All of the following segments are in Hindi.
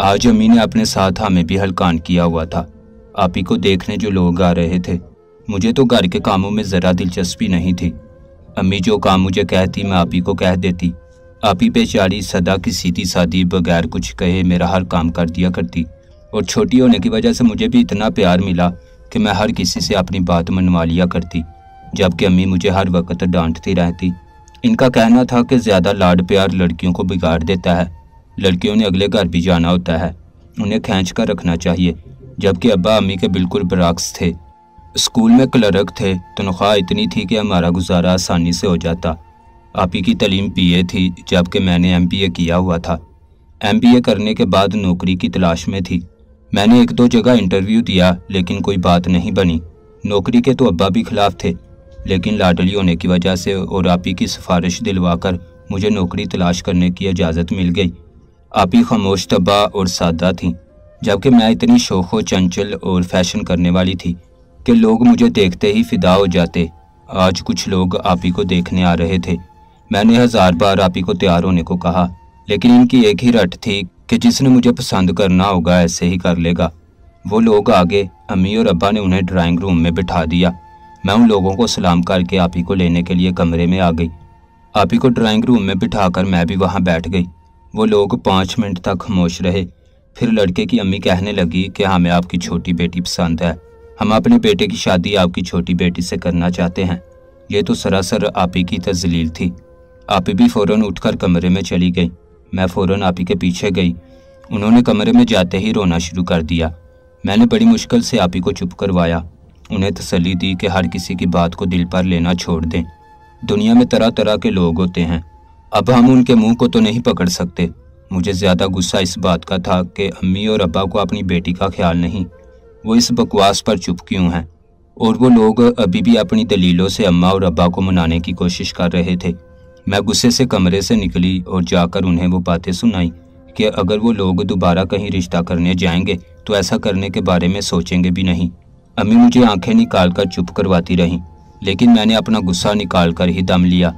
आज अम्मी ने अपने साथ हमें भी हलकान किया हुआ था। आप ही को देखने जो लोग आ रहे थे, मुझे तो घर के कामों में ज़रा दिलचस्पी नहीं थी। अम्मी जो काम मुझे कहती, मैं आप ही को कह देती। आप ही बेचारी सदा की सीधी सादी बगैर कुछ कहे मेरा हर काम कर दिया करती। और छोटी होने की वजह से मुझे भी इतना प्यार मिला कि मैं हर किसी से अपनी बात मनवा लिया करती, जबकि अम्मी मुझे हर वक्त डांटती रहती। इनका कहना था कि ज़्यादा लाड प्यार लड़कियों को बिगाड़ देता है। लड़कियों ने अगले घर भी जाना होता है। उन्हें खींच कर रखना चाहिए, जबकि अब्बा अम्मी के बिल्कुल बरक्स थे। स्कूल में क्लर्क थे, तनख्वाह इतनी थी कि हमारा गुजारा आसानी से हो जाता। आप ही की तलीम पीए थी, जबकि मैंने एमबीए किया हुआ था। एमबीए करने के बाद नौकरी की तलाश में थी। मैंने एक दो जगह इंटरव्यू दिया, लेकिन कोई बात नहीं बनी। नौकरी के तो अब्बा भी खिलाफ थे, लेकिन लाडली होने की वजह से और आप की सिफारिश दिलवाकर मुझे नौकरी तलाश करने की इजाज़त मिल गई। आप ही खामोश तबा और सादा थी, जबकि मैं इतनी शोखो, चंचल और फ़ैशन करने वाली थी कि लोग मुझे देखते ही फिदा हो जाते। आज कुछ लोग आप ही को देखने आ रहे थे। मैंने हज़ार बार आप ही को तैयार होने को कहा, लेकिन इनकी एक ही रट थी कि जिसने मुझे पसंद करना होगा, ऐसे ही कर लेगा। वो लोग आगे, अम्मी और अब्बा ने उन्हें ड्राइंग रूम में बिठा दिया। मैं उन लोगों को सलाम करके आप ही को लेने के लिए कमरे में आ गई। आप ही को ड्राइंग रूम में बिठाकर मैं भी वहाँ बैठ गई। वो लोग पाँच मिनट तक खामोश रहे। फिर लड़के की अम्मी कहने लगी कि हमें आपकी छोटी बेटी पसंद है। हम अपने बेटे की शादी आपकी छोटी बेटी से करना चाहते हैं। ये तो सरासर आप ही की तजलील थी। आप भी फ़ौरन उठकर कमरे में चली गई। मैं फ़ौरन आप ही के पीछे गई। उन्होंने कमरे में जाते ही रोना शुरू कर दिया। मैंने बड़ी मुश्किल से आप ही को चुप करवाया। उन्हें तसली दी कि हर किसी की बात को दिल पर लेना छोड़ दें। दुनिया में तरह तरह के लोग होते हैं। अब हम उनके मुँह को तो नहीं पकड़ सकते। मुझे ज़्यादा गुस्सा इस बात का था कि अम्मी और अब्बा को अपनी बेटी का ख्याल नहीं। वो इस बकवास पर चुप क्यों हैं? और वो लोग अभी भी अपनी दलीलों से अम्मा और अब्बा को मनाने की कोशिश कर रहे थे। मैं गुस्से से कमरे से निकली और जाकर उन्हें वो बातें सुनाई कि अगर वो लोग दोबारा कहीं रिश्ता करने जाएँगे तो ऐसा करने के बारे में सोचेंगे भी नहीं। अम्मी मुझे आँखें निकाल कर चुप करवाती रहीं, लेकिन मैंने अपना गुस्सा निकाल कर ही दम लिया।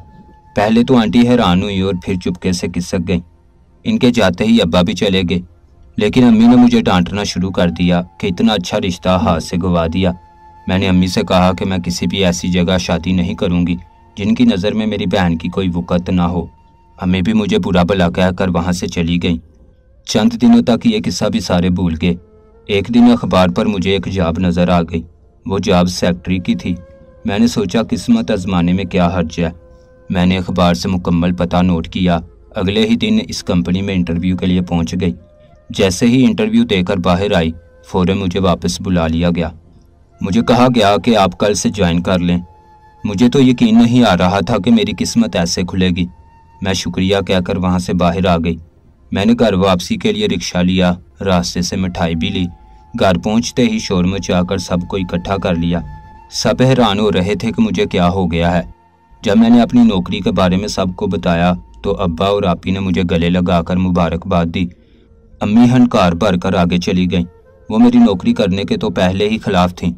पहले तो आंटी हैरान हुई और फिर चुपके से किसक गई? इनके जाते ही अब्बा भी चले गए। लेकिन अम्मी ने मुझे डांटना शुरू कर दिया कि इतना अच्छा रिश्ता हाथ से गवा दिया। मैंने अम्मी से कहा कि मैं किसी भी ऐसी जगह शादी नहीं करूँगी जिनकी नज़र में मेरी बहन की कोई वक़्त ना हो। अम्मी भी मुझे बुरा भला कहकर वहाँ से चली गई। चंद दिनों तक ये किस्सा भी सारे भूल गए। एक दिन अखबार पर मुझे एक जॉब नज़र आ गई। वो जॉब सेक्रेटरी की थी। मैंने सोचा, किस्मत आजमाने में क्या हर्ज है? मैंने अखबार से मुकम्मल पता नोट किया। अगले ही दिन इस कंपनी में इंटरव्यू के लिए पहुँच गई। जैसे ही इंटरव्यू देकर बाहर आई, फ़ौरन मुझे वापस बुला लिया गया। मुझे कहा गया कि आप कल से ज्वाइन कर लें। मुझे तो यकीन नहीं आ रहा था कि मेरी किस्मत ऐसे खुलेगी। मैं शुक्रिया कहकर वहाँ से बाहर आ गई। मैंने घर वापसी के लिए रिक्शा लिया, रास्ते से मिठाई भी ली। घर पहुँचते ही शोर मचाकर सबको इकट्ठा कर लिया। सब हैरान हो रहे थे कि मुझे क्या हो गया है। जब मैंने अपनी नौकरी के बारे में सबको बताया तो अब्बा और आपी ने मुझे गले लगाकर मुबारकबाद दी। अम्मी हनकार भर कर आगे चली गईं। वो मेरी नौकरी करने के तो पहले ही खिलाफ थीं।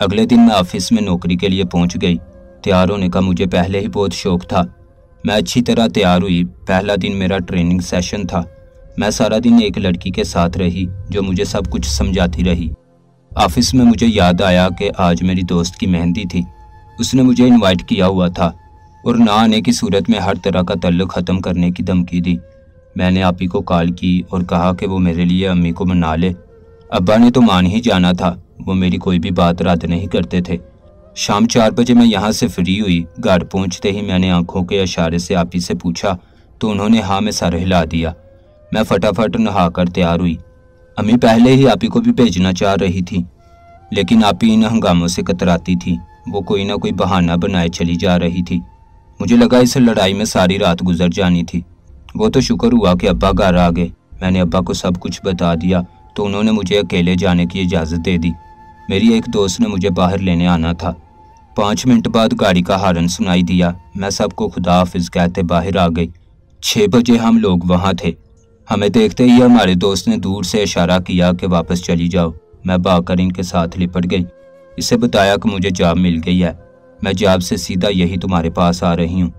अगले दिन मैं ऑफ़िस में नौकरी के लिए पहुँच गई। तैयार होने का मुझे पहले ही बहुत शौक था। मैं अच्छी तरह तैयार हुई। पहला दिन मेरा ट्रेनिंग सेशन था। मैं सारा दिन एक लड़की के साथ रही, जो मुझे सब कुछ समझाती रही। ऑफ़िस में मुझे याद आया कि आज मेरी दोस्त की मेहंदी थी। उसने मुझे इनवाइट किया हुआ था और ना आने की सूरत में हर तरह का तल्लुक ख़त्म करने की धमकी दी। मैंने आप ही को कॉल की और कहा कि वो मेरे लिए अम्मी को मना ले। अब्बा ने तो मान ही जाना था, वो मेरी कोई भी बात रद्द नहीं करते थे। शाम चार बजे मैं यहाँ से फ्री हुई, घर पहुँचते ही मैंने आँखों के इशारे से आप ही से पूछा तो उन्होंने हाँ में सर हिला दिया। मैं फटाफट नहाकर तैयार हुई। अम्मी पहले ही आप ही को भी भेजना चाह रही थी, लेकिन आप ही इन हंगामों से कतराती थी। वो कोई ना कोई बहाना बनाए चली जा रही थी। मुझे लगा इस लड़ाई में सारी रात गुजर जानी थी। वो तो शुक्र हुआ कि अब्बा घर आ गए। मैंने अब्बा को सब कुछ बता दिया तो उन्होंने मुझे अकेले जाने की इजाज़त दे दी। मेरी एक दोस्त ने मुझे बाहर लेने आना था। पाँच मिनट बाद गाड़ी का हारन सुनाई दिया। मैं सबको खुदा हाफिज कहते बाहर आ गई। छः बजे हम लोग वहाँ थे। हमें देखते ही हमारे दोस्त ने दूर से इशारा किया कि वापस चली जाओ। मैं भागकर इनके साथ लिपट गई। इसे बताया कि मुझे जॉब मिल गई है। मैं जॉब से सीधा यही तुम्हारे पास आ रही हूँ।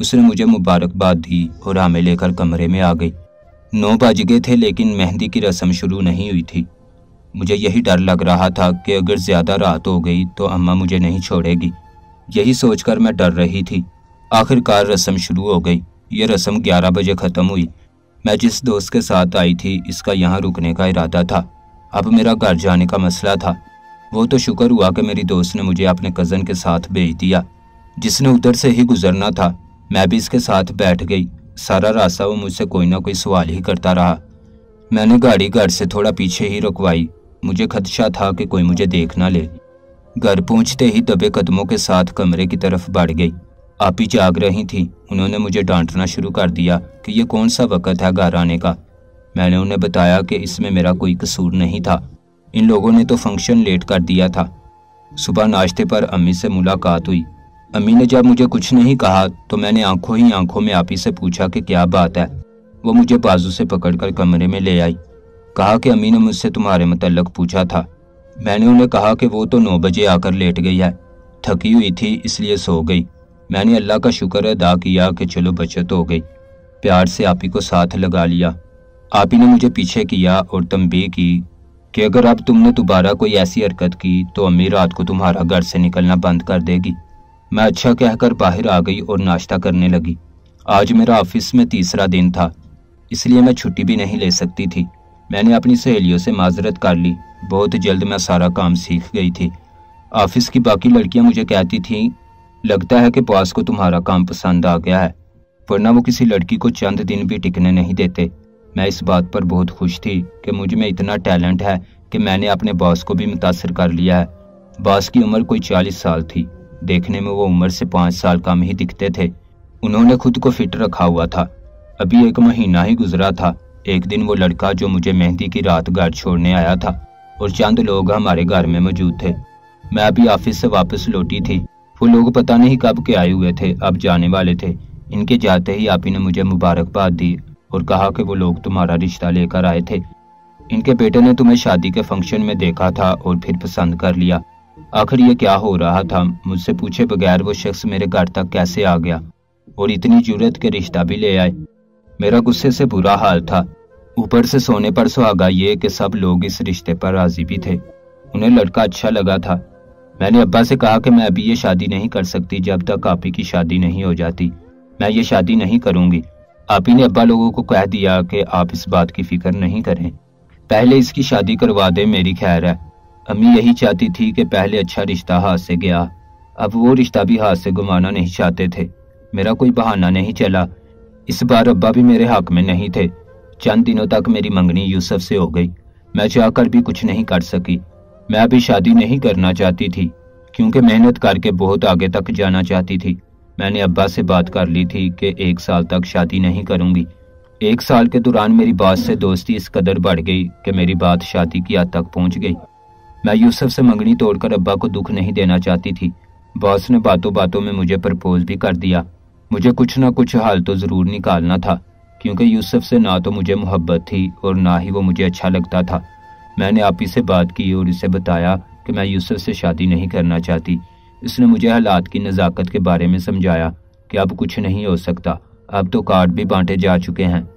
उसने मुझे मुबारकबाद दी और हमें लेकर कमरे में आ गई। नौ बज गए थे, लेकिन मेहंदी की रस्म शुरू नहीं हुई थी। मुझे यही डर लग रहा था कि अगर ज़्यादा रात हो गई तो अम्मा मुझे नहीं छोड़ेगी। यही सोचकर मैं डर रही थी। आखिरकार रस्म शुरू हो गई। ये रस्म ग्यारह बजे ख़त्म हुई। मैं जिस दोस्त के साथ आई थी, इसका यहाँ रुकने का इरादा था। अब मेरा घर जाने का मसला था। वो तो शुक्र हुआ कि मेरी दोस्त ने मुझे अपने कज़न के साथ भेज दिया। जिसने उधर से ही गुजरना था, मैं भी इसके साथ बैठ गई। सारा रास्ता वो मुझसे कोई ना कोई सवाल ही करता रहा। मैंने गाड़ी घर से थोड़ा पीछे ही रुकवाई। मुझे खदशा था कि कोई मुझे देख ना ले। घर पहुँचते ही दबे कदमों के साथ कमरे की तरफ़ बढ़ गई। आप ही जाग रही थी। उन्होंने मुझे डांटना शुरू कर दिया कि यह कौन सा वक़्त है घर आने का। मैंने उन्हें बताया कि इसमें मेरा कोई कसूर नहीं था। इन लोगों ने तो फ़ंक्शन लेट कर दिया था। सुबह नाश्ते पर अम्मी से मुलाकात हुई। अम्मी ने जब मुझे कुछ नहीं कहा तो मैंने आँखों ही आँखों में आप ही से पूछा कि क्या बात है। वो मुझे बाजू से पकड़कर कमरे में ले आई। कहा कि अम्मी ने मुझसे तुम्हारे मतलब पूछा था। मैंने उन्हें कहा कि वो तो नौ बजे आकर लेट गई है। थकी हुई थी, इसलिए सो गई। मैंने अल्लाह का शुक्र अदा किया कि चलो बचत हो गई। प्यार से आप ही को साथ लगा लिया। आप ही ने मुझे पीछे किया और तंबी की कि अगर अब तुमने दोबारा कोई ऐसी हरकत की तो अम्मी रात को तुम्हारा घर से निकलना बंद कर देगी। मैं अच्छा कहकर बाहर आ गई और नाश्ता करने लगी। आज मेरा ऑफ़िस में तीसरा दिन था, इसलिए मैं छुट्टी भी नहीं ले सकती थी। मैंने अपनी सहेलियों से माजरत कर ली। बहुत जल्द मैं सारा काम सीख गई थी। ऑफ़िस की बाकी लड़कियाँ मुझे कहती थीं, लगता है कि बॉस को तुम्हारा काम पसंद आ गया है, वरना वो किसी लड़की को चंद दिन भी टिकने नहीं देते। मैं इस बात पर बहुत खुश थी कि मुझमें इतना टैलेंट है कि मैंने अपने बॉस को भी मुतासर कर लिया है। बॉस की उम्र कोई चालीस साल थी। देखने में वो उम्र से पाँच साल कम ही दिखते थे। उन्होंने खुद को फिट रखा हुआ था। अभी एक महीना ही गुजरा था। एक दिन वो लड़का जो मुझे मेहंदी की रात घर छोड़ने आया था और चंद लोग हमारे घर में मौजूद थे। मैं अभी ऑफ़िस से वापस लौटी थी। वो लोग पता नहीं कब के आए हुए थे, अब जाने वाले थे। इनके जाते ही आप ही ने मुझे मुबारकबाद दी और कहा कि वो लोग तुम्हारा रिश्ता लेकर आए थे। इनके बेटे ने तुम्हें शादी के फ़ंक्शन में देखा था और फिर पसंद कर लिया। आखिर ये क्या हो रहा था? मुझसे पूछे बगैर वो शख्स मेरे घर तक कैसे आ गया? और इतनी ज़रूरत के रिश्ता भी ले आए। मेरा गुस्से से बुरा हाल था। ऊपर से सोने पर सुहागा ये कि सब लोग इस रिश्ते पर राज़ी भी थे। उन्हें लड़का अच्छा लगा था। मैंने अब्बा से कहा कि मैं अभी ये शादी नहीं कर सकती जब तक आप की शादी नहीं हो जाती। मैं ये शादी नहीं करूँगी। आप ही ने अब्बा लोगों को कह दिया कि आप इस बात की फ़िक्र नहीं करें। पहले इसकी शादी करवा दे, मेरी खैर है। अम्मी यही चाहती थी कि पहले अच्छा रिश्ता हाथ से गया। अब वो रिश्ता भी हाथ से गुमाना नहीं चाहते थे। मेरा कोई बहाना नहीं चला। इस बार अब्बा भी मेरे हक में नहीं थे। चंद दिनों तक मेरी मंगनी यूसुफ से हो गई। मैं चाहकर भी कुछ नहीं कर सकी। मैं अभी शादी नहीं करना चाहती थी, क्योंकि मेहनत करके बहुत आगे तक जाना चाहती थी। मैंने अब्बा से बात कर ली थी कि एक साल तक शादी नहीं करूँगी। एक साल के दौरान मेरी बात से दोस्ती इस कदर बढ़ गई कि मेरी बात शादी की हद तक पहुँच गई। मैं यूसुफ से मंगनी तोड़कर अब्बा को दुख नहीं देना चाहती थी। बॉस ने बातों बातों में मुझे प्रपोज भी कर दिया। मुझे कुछ ना कुछ हाल तो ज़रूर निकालना था, क्योंकि यूसुफ से ना तो मुझे मोहब्बत थी और ना ही वो मुझे अच्छा लगता था। मैंने आप ही से बात की और इसे बताया कि मैं यूसुफ से शादी नहीं करना चाहती। इसने मुझे हालात की नज़ाकत के बारे में समझाया कि अब कुछ नहीं हो सकता। अब तो कार्ड भी बांटे जा चुके हैं।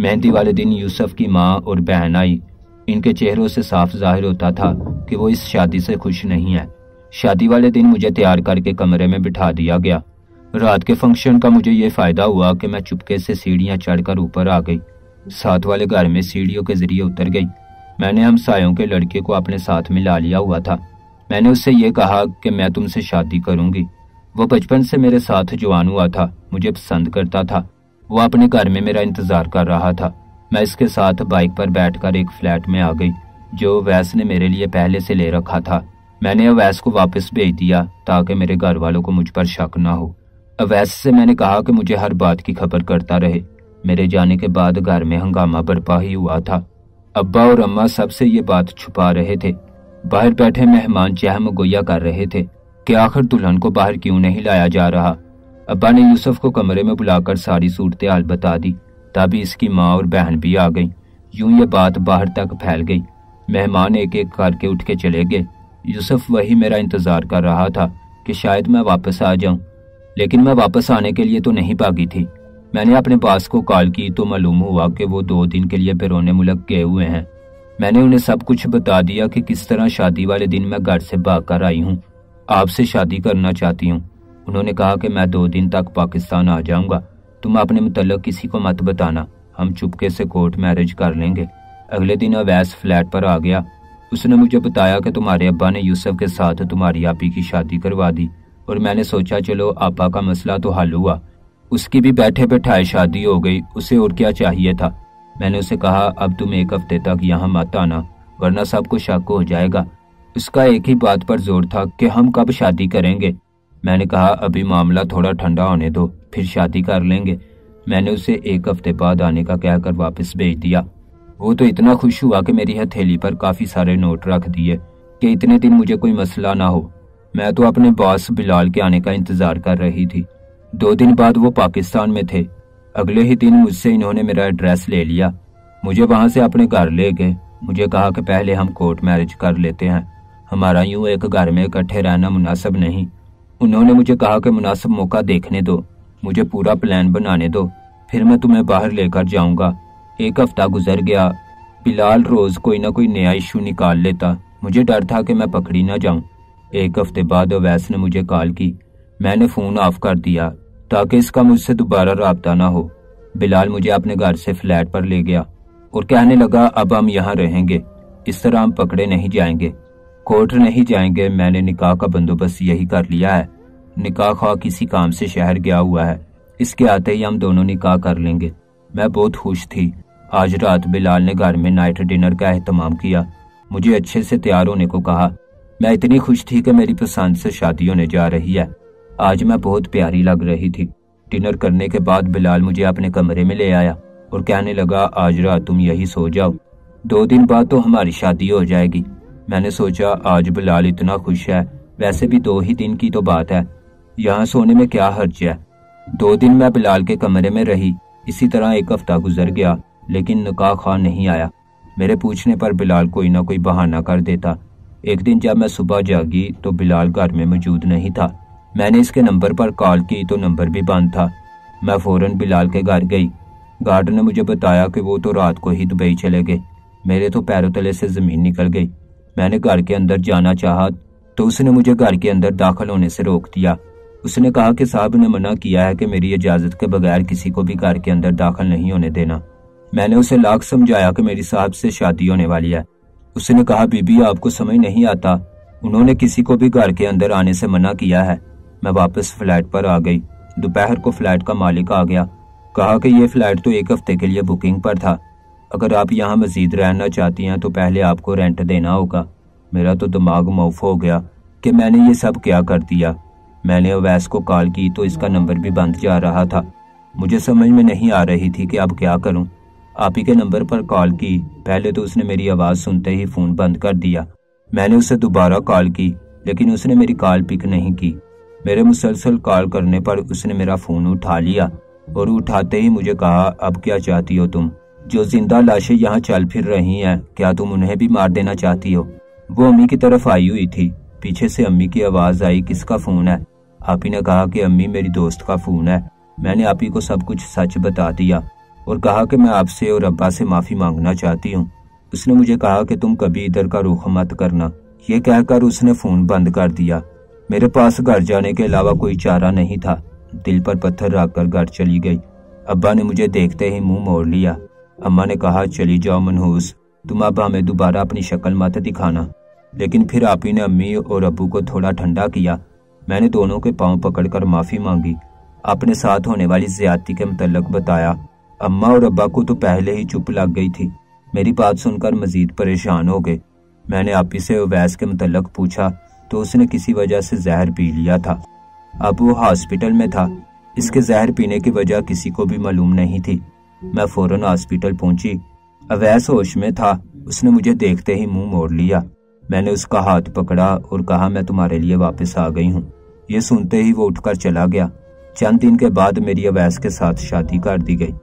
मेहंदी वाले दिन यूसुफ की माँ और बहन आई। इनके चेहरों से साफ़ ज़ाहिर होता था कि वो इस शादी से खुश नहीं है। शादी वाले दिन मुझे तैयार करके कमरे में बिठा दिया गया। रात के फ़ंक्शन का मुझे ये फ़ायदा हुआ कि मैं चुपके से सीढ़ियाँ चढ़कर ऊपर आ गई। साथ वाले घर में सीढ़ियों के ज़रिए उतर गई। मैंने हम सायों के लड़के को अपने साथ में ला लिया हुआ था। मैंने उससे ये कहा कि मैं तुमसे शादी करूँगी। वो बचपन से मेरे साथ जवान हुआ था, मुझे पसंद करता था। वो अपने घर में मेरा इंतज़ार कर रहा था। मैं इसके साथ बाइक पर बैठकर एक फ्लैट में आ गई, जो वैस ने मेरे लिए पहले से ले रखा था। मैंने अवैस को वापस भेज दिया, ताकि मेरे घर वालों को मुझ पर शक ना हो। अवैस से मैंने कहा कि मुझे हर बात की खबर करता रहे। मेरे जाने के बाद घर में हंगामा बर्पा ही हुआ था। अब्बा और अम्मा सबसे ये बात छुपा रहे थे। बाहर बैठे मेहमान चहम गोया कर रहे थे कि आखिर दुल्हन को बाहर क्यों नहीं लाया जा रहा। अब्बा ने यूसुफ को कमरे में बुलाकर सारी सूरत हाल बता दी, तभी इसकी माँ और बहन भी आ गई। यूँ ये बात बाहर तक फैल गई। मेहमान एक एक करके उठ के चले गए। यूसुफ वही मेरा इंतज़ार कर रहा था कि शायद मैं वापस आ जाऊँ, लेकिन मैं वापस आने के लिए तो नहीं भागी थी। मैंने अपने पास को कॉल की तो मालूम हुआ कि वो दो दिन के लिए बेरोने मुल्क गए हुए हैं। मैंने उन्हें सब कुछ बता दिया कि किस तरह शादी वाले दिन मैं घर से भाग कर आई हूँ। आपसे शादी करना चाहती हूँ। उन्होंने कहा कि मैं दो दिन तक पाकिस्तान आ जाऊँगा। तुम अपने मुतलक किसी को मत बताना। हम चुपके से कोर्ट मैरिज कर लेंगे। अगले दिन अवैस फ्लैट पर आ गया। उसने मुझे बताया कि तुम्हारे अब्बा ने यूसुफ के साथ तुम्हारी आपी की शादी करवा दी और मैंने सोचा, चलो, आपा का मसला तो हल हुआ। उसकी भी बैठे बैठाए शादी हो गई। उसे और क्या चाहिए था? मैंने उसे कहा, अब तुम एक हफ़्ते तक यहाँ मत आना, वरना सबको शक हो जाएगा। उसका एक ही बात पर ज़ोर था कि हम कब शादी करेंगे। मैंने कहा, अभी मामला थोड़ा ठंडा होने दो, फिर शादी कर लेंगे। मैंने उसे एक हफ़्ते बाद आने का कहकर वापस भेज दिया। वो तो इतना खुश हुआ कि मेरी हथेली पर काफ़ी सारे नोट रख दिए कि इतने दिन मुझे कोई मसला ना हो। मैं तो अपने बॉस बिलाल के आने का इंतज़ार कर रही थी। दो दिन बाद वो पाकिस्तान में थे। अगले ही दिन मुझसे इन्होंने मेरा एड्रेस ले लिया। मुझे वहाँ से अपने घर ले गए। मुझे कहा कि पहले हम कोर्ट मैरिज कर लेते हैं। हमारा यूँ एक घर में इकट्ठे रहना मुनासिब नहीं। उन्होंने मुझे कहा कि मुनासिब मौका देखने दो। मुझे पूरा प्लान बनाने दो। फिर मैं तुम्हें बाहर लेकर जाऊँगा। एक हफ़्ता गुजर गया। बिलाल रोज कोई ना कोई नया इशू निकाल लेता। मुझे डर था कि मैं पकड़ी ना जाऊँ। एक हफ़्ते बाद अवैस ने मुझे कॉल की। मैंने फ़ोन ऑफ़ कर दिया। ताकि इसका मुझसे दोबारा रबता ना हो। बिलाल मुझे अपने घर से फ्लैट पर ले गया और कहने लगा, अब हम यहाँ रहेंगे। इस तरह हम पकड़े नहीं जाएँगे। कोर्ट नहीं जाएँगे। मैंने निकाह का बंदोबस्त यही कर लिया है। निकाह खा किसी काम से शहर गया हुआ है। इसके आते ही हम दोनों निकाह कर लेंगे। मैं बहुत खुश थी। आज रात बिलाल ने घर में नाइट डिनर का एहतमाम किया। मुझे अच्छे से तैयार होने को कहा। मैं इतनी खुश थी कि मेरी पसंद से शादी होने जा रही है। आज मैं बहुत प्यारी लग रही थी। डिनर करने के बाद बिलाल मुझे अपने कमरे में ले आया और कहने लगा, आज रात तुम यही सो जाओ। दो दिन बाद तो हमारी शादी हो जाएगी। मैंने सोचा, आज बिलाल इतना खुश है। वैसे भी दो ही दिन की तो बात है। यहाँ सोने में क्या हर्ज है? दो दिन मैं बिलाल के कमरे में रही। इसी तरह एक हफ़्ता गुजर गया, लेकिन निकाह खान नहीं आया। मेरे पूछने पर बिलाल कोई ना कोई बहाना कर देता। एक दिन जब मैं सुबह जागी तो बिलाल घर में मौजूद नहीं था। मैंने इसके नंबर पर कॉल की तो नंबर भी बंद था। मैं फ़ौरन बिलाल के घर गई। गार्ड ने मुझे बताया कि वो तो रात को ही दुबई चले गए। मेरे तो पैरों तले से ज़मीन निकल गई। मैंने घर के अंदर जाना चाहा तो उसने मुझे घर के अंदर दाखिल होने से रोक दिया। उसने कहा कि साहब ने मना किया है कि मेरी इजाज़त के बगैर किसी को भी घर के अंदर दाखिल नहीं होने देना। मैंने उसे लाख समझाया कि मेरी साहब से शादी होने वाली है। उसने कहा, बीबी, आपको समझ नहीं आता। उन्होंने किसी को भी घर के अंदर आने से मना किया है। मैं वापस फ्लैट पर आ गई। दोपहर को फ्लैट का मालिक आ गया। कहा कि यह फ्लैट तो एक हफ़्ते के लिए बुकिंग पर था। अगर आप यहाँ मजीद रहना चाहती हैं तो पहले आपको रेंट देना होगा। मेरा तो दिमाग मौफ हो गया कि मैंने ये सब क्या कर दिया। मैंने अवैस को कॉल की तो इसका नंबर भी बंद जा रहा था। मुझे समझ में नहीं आ रही थी कि अब क्या करूँ। आप ही के नंबर पर कॉल की। पहले तो उसने मेरी आवाज़ सुनते ही फ़ोन बंद कर दिया। मैंने उसे दोबारा कॉल की, लेकिन उसने मेरी कॉल पिक नहीं की। मेरे मुसलसल कॉल करने पर उसने मेरा फ़ोन उठा लिया और उठाते ही मुझे कहा, अब क्या चाहती हो तुम? जो ज़िंदा लाशें यहाँ चल फिर रही हैं, क्या तुम उन्हें भी मार देना चाहती हो? वो अम्मी की तरफ़ आई हुई थी। पीछे से अम्मी की आवाज़ आई, किसका फ़ोन है? आप ने कहा कि, अम्मी, मेरी दोस्त का फ़ोन है। मैंने आप को सब कुछ सच बता दिया और कहा कि मैं आपसे और अब्बा से माफ़ी मांगना चाहती हूँ। उसने मुझे कहा कि, तुम कभी इधर का रुख मत करना। ये कहकर उसने फ़ोन बंद कर दिया। मेरे पास घर जाने के अलावा कोई चारा नहीं था। दिल पर पत्थर रखकर घर चली गई। अब्बा ने मुझे देखते ही मुँह मोड़ लिया। अम्मा ने कहा, चली जाओ मनहूस, तुम अब हमें दोबारा अपनी शक्ल मत दिखाना। लेकिन फिर आप ही ने अम्मी और अबू को थोड़ा ठंडा किया। मैंने दोनों के पाँव पकड़कर माफ़ी मांगी। अपने साथ होने वाली ज्यादती के मतलब बताया। अम्मा और अब्बा को तो पहले ही चुप लग गई थी। मेरी बात सुनकर मजीद परेशान हो गए। मैंने आप ही से अवैस के मतलब पूछा तो उसने किसी वजह से जहर पी लिया था। अब वो हॉस्पिटल में था। इसके जहर पीने की वजह किसी को भी मालूम नहीं थी। मैं फ़ौरन हॉस्पिटल पहुँची। अवैस होश में था। उसने मुझे देखते ही मुँह मोड़ लिया। मैंने उसका हाथ पकड़ा और कहा, मैं तुम्हारे लिए वापस आ गई हूँ। ये सुनते ही वो उठकर चला गया। चंद दिन के बाद मेरी अवैस के साथ शादी कर दी गई।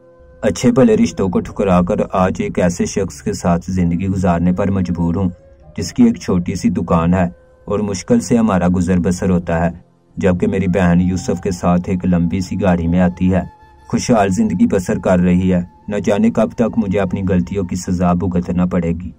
अच्छे भले रिश्तों को ठुकराकर आज एक ऐसे शख्स के साथ ज़िंदगी गुजारने पर मजबूर हूँ, जिसकी एक छोटी सी दुकान है। और मुश्किल से हमारा गुजर बसर होता है, जबकि मेरी बहन यूसुफ के साथ एक लंबी सी गाड़ी में आती है। खुशहाल ज़िंदगी बसर कर रही है। न जाने कब तक मुझे अपनी गलतियों की सजा भुगतना पड़ेगी।